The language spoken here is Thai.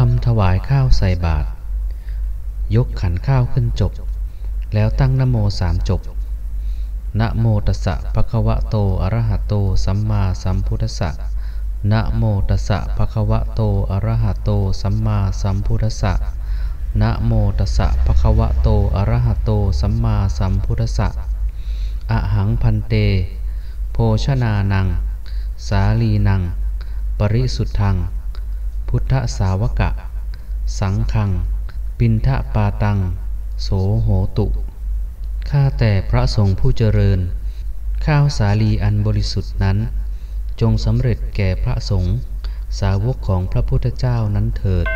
คำถวายข้าวใส่บาตรยกขันข้าวขึ้นจบ แล้วตั้งนโมสามจบนะโมตัสสะภะคะวะโตอะระหะโต สัมมาสัมพุทธัสสะนะโมตัสสะภะคะวะโตอะระหะโต สัมมาสัมพุทธัสสะนะโมตัสสะภะคะวะโตอะระหะโต สัมมาสัมพุทธัสสะอะหังพันเต โภชนานัง สาลีนัง ปริสุทธัง พุทธสาวกะ สังขัง ปินทะปาตัง โสโหตุ ข้าแต่พระสงฆ์ผู้เจริญ ข้าวสาลีอันบริสุทธิ์นั้น จงสำเร็จแก่พระสงฆ์สาวกของพระพุทธเจ้านั้นเถิด